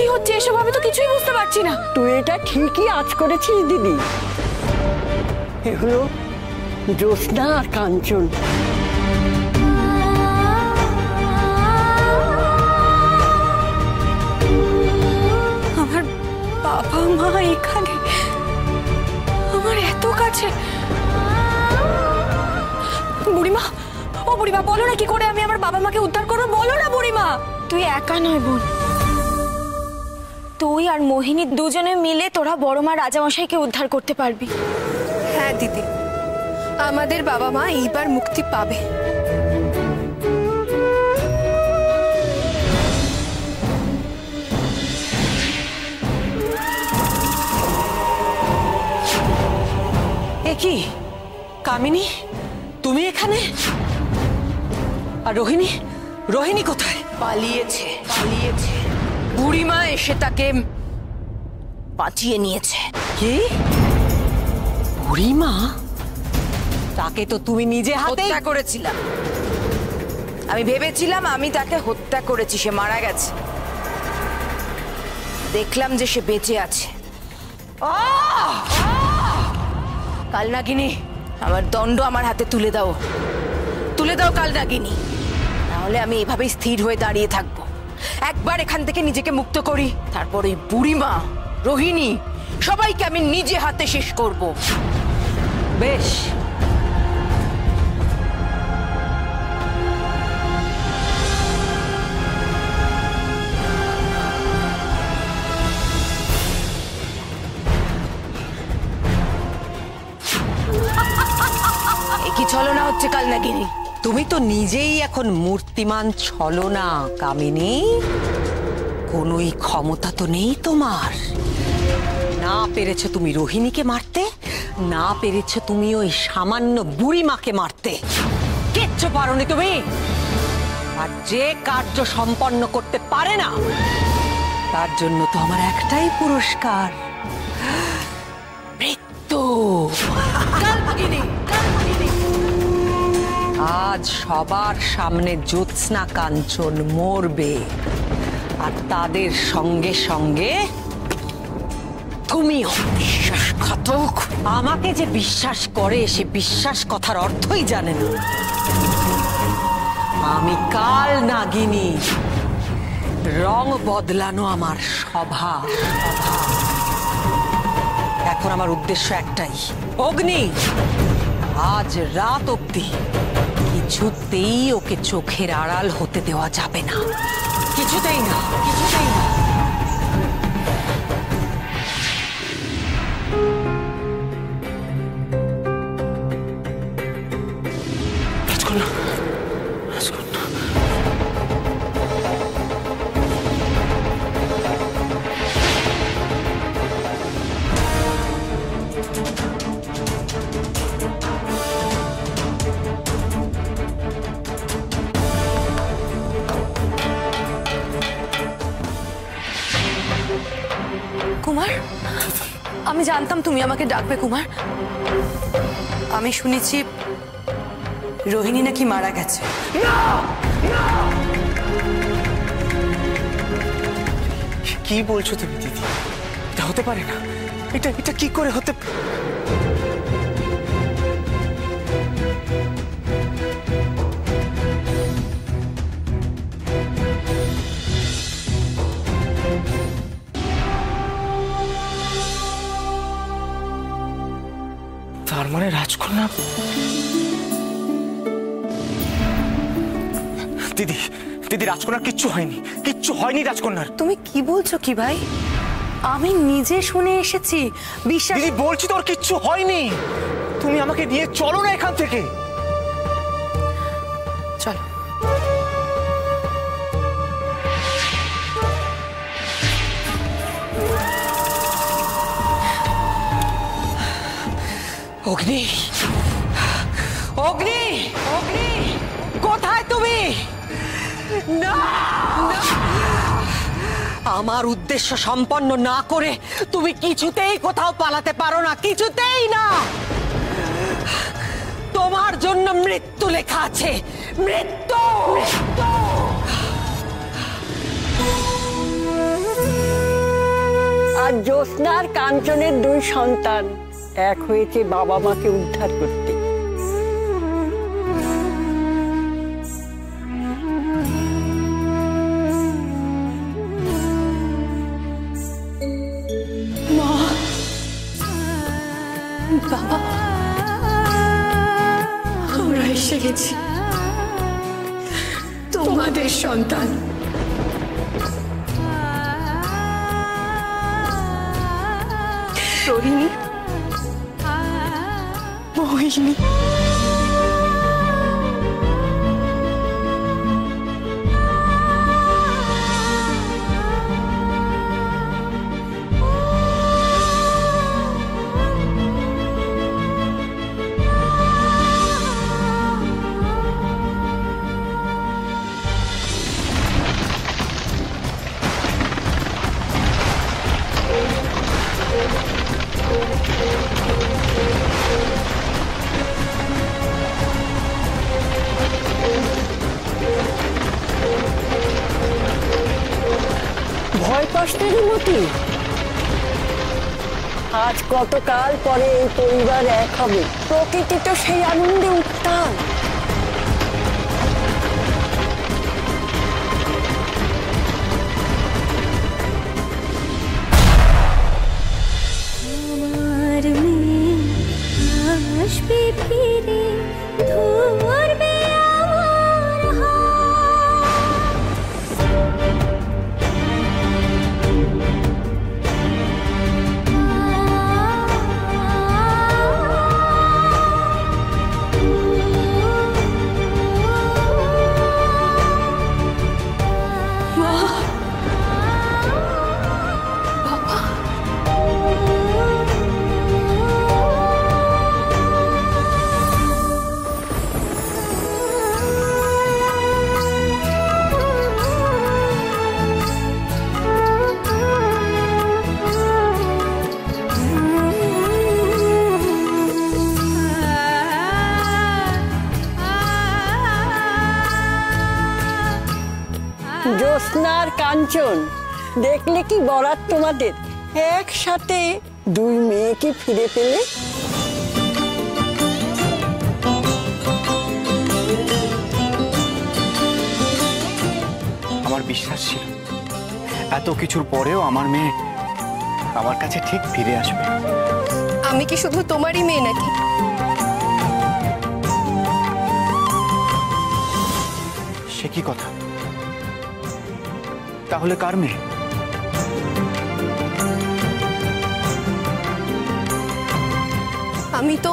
কি হচ্ছে এসব আমি তো কিছুই বুঝতে পারছি না। তুই এটা ঠিকই আজ করেছিস দিদি। এ হলো জ্যোৎস্না আর কাঞ্চন। আমার বাবা মা এখানে আমার এত কাছে। বুড়িমা ও বুড়িমা বলো না কি করে আমি আমার বাবা মাকে উদ্ধার করব? বলো না বুড়িমা। তুই একা নয় বোন। তুই আর মোহিনী দুজনে মিলে তোরা বড় মা রাজামশাইকে উদ্ধার করতে পারবি। হ্যাঁ দিদি। আমাদের বাবা মা এইবার মুক্তি পাবে। এ কি? কামিনী তুমি এখানে? আর রোহিণী? রোহিণী কোথায়? পালিয়েছে পালিয়েছে। বুড়িমা এসে তাকে বাঁচিয়ে নিয়েছে। কি? বুড়িমা? তাকে তো তুমি নিজে হাতে হত্যা করেছিলাম। আমি ভেবেছিলাম আমি তাকে হত্যা করেছি সে মারা গেছে। দেখলাম যে সে বেঁচে আছে। কালনাগিনী আমার দণ্ড আমার হাতে তুলে দাও। তুলে দাও কালনাগিনী। তাহলে আমি এভাবেই স্থির হয়ে দাঁড়িয়ে থাকব। একবার এখান থেকে নিজেকে মুক্ত করি। তারপর বুড়িমা, রোহিণী, সবাইকে আমি নিজে হাতে শেষ করব। বেশ। কি ছলনা হচ্ছে কালনাগিনী তুমি তো নিজেই এখন মূর্তিমান ছলনা কামিনী। কোনোই ক্ষমতা তো নেই তোমার। না পেরেছ তুমি রোহিণীকে মারতে, না পেরেছ তুমি ওই সামান্য বুড়িমাকে মারতে। কিচ্ছু পারোনি তুমি। আর যে কার্য সম্পন্ন করতে পারে না, তার জন্য তো আমার একটাই পুরস্কার। মৃত্যু। আজ সবার সামনে জ্যোৎস্না কাঞ্চন মরবে। আর তাদের সঙ্গে সঙ্গে তুমিও বিশ্বাসঘাতক আমাকে যে বিশ্বাস করে, সে বিশ্বাস কথার অর্থই জানে না। আমি কাল নাগিনী, রং বদলানো আমার স্বভাব। এখন আমার উদ্দেশ্য একটাই, অগ্নি, আজ রাত অব্দি কিছুতেই ওকে চোখের আড়াল হতে দেওয়া যাবে না। কিছুতেই না কিছুতেই না। আমি জানতাম তুমি আমাকে ডাকবে, কুমার। আমি শুনেছি রোহিণী নাকি মারা গেছে। কি বলছো তুমি, দিদি? এটা হতে পারে না। এটা এটা কি করে হতে তার মানে রাজকন্যা? দিদি দিদি রাজকন্যার কিচ্ছু হয়নি। কিচ্ছু হয়নি রাজকন্যার। তুমি কি বলছো কি ভাই? আমি নিজে শুনে এসেছি বিশ্বাস দিদি বলছি তোর কিচ্ছু হয়নি। তুমি আমাকে নিয়ে চলো না এখান থেকে। অগ্নি? অগ্নি! অগ্নি! কোথায় তুমি? না! আমার উদ্দেশ্য সম্পন্ন না করে তুমি কিছুতেই কোথাও পালাতে পারো না, কিছুতেই না! তোমার জন্য মৃত্যু লেখা আছে। মৃত্যু! মৃত্যু! আর জ্যোৎস্নার কাঞ্চনের দুই সন্তান। এক হয়েছে বাবা মাকে উদ্ধার করতে। আমরা এসে গেছি। তোমাদের সন্তান। রোহিণী মোহিনী ভয় পাস না রে মতি? আজ কতকাল পরে এই পরিবার এক হবে? প্রকৃতি তো সেই আনন্দে উত্তাল। কাঞ্চন দেখলে কি বরাত তোমাদের? একসাথে দুই মেয়েকে ফিরে পেলে? আমার বিশ্বাস ছিল। এত কিছুর পরেও আমার মেয়ে আমার কাছে ঠিক ফিরে আসবে। আমি কি শুধু তোমারই মেয়ে নাকি? সে কি কথা? তাহলে কার মেয়ে? আমি তো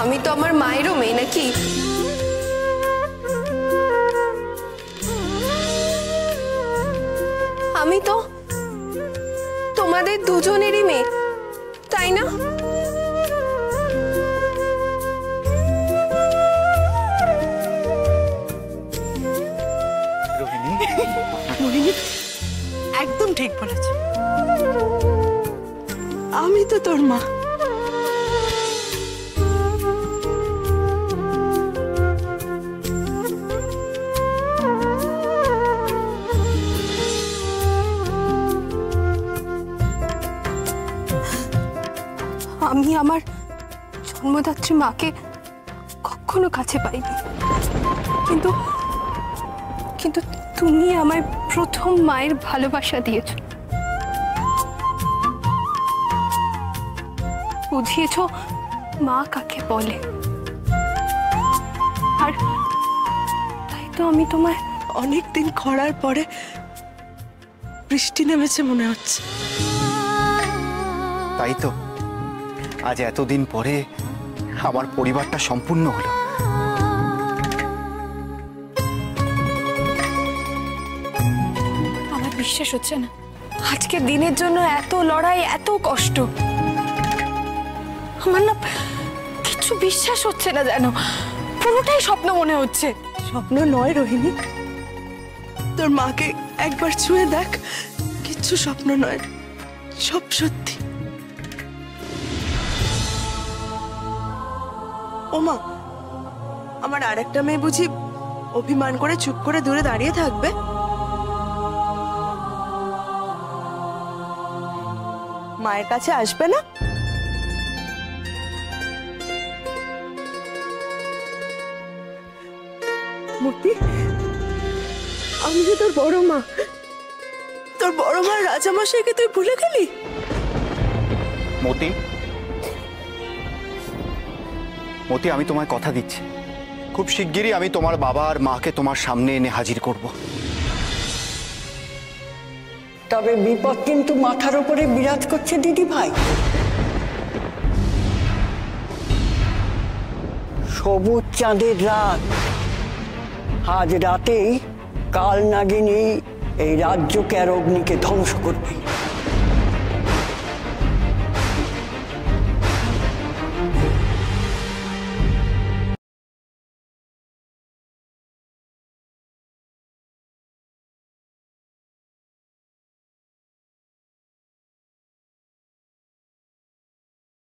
আমি তো আমার মায়েরও মেয়ে নাকি? আমি তো তোমাদের দুজনেরই মেয়ে, তাই না? একদম ঠিক বলেছ। আমি তো তোর মা। আমি আমার জন্মদাত্রী মাকে কখনো কাছে পাইনি। কিন্তু কিন্তু তুমি আমায় প্রথম মায়ের ভালোবাসা দিয়েছ। বুঝিয়েছ মা কাকে বলে। আর তাই তো আমি তোমায় অনেক দিন খরার পরে বৃষ্টি নেমেছে মনে হচ্ছে। তাই তো। আজ এতদিন পরে আমার পরিবারটা সম্পূর্ণ হলো। বিশ্বাস হচ্ছে না। আজকে দিনের জন্য এত লড়াই, এত কষ্ট। আমার না কিছু বিশ্বাস হচ্ছে না যেন। পুরোটাই স্বপ্ন মনে হচ্ছে। স্বপ্ন নয় রোহিণী। তোর মাকে একবার ছুঁয়ে দেখ। কিচ্ছু স্বপ্ন নয়, সব সত্যি। ওমা, আমার আরেকটা মেয়ে বুঝি অভিমান করে চুপ করে দূরে দাঁড়িয়ে থাকবে? মায়ের কাছে আসবে না? মূর্তি, আমি যে তোর বড় মা, তোর বড় মা রাজামশাইকে তুই ভুলে গেলি? মতি মতি, আমি তোমায় কথা দিচ্ছি। খুব শিগগিরই আমি তোমার বাবা আর মাকে তোমার সামনে এনে হাজির করব। তবে বিপদ কিন্তু মাথার উপরে বিরাজ করছে দিদি ভাই। সবুজ চাঁদের রাত। আজ রাতেই কাল নাগিনী এই রাজ্যকে আর অগ্নিকে ধ্বংস করবে।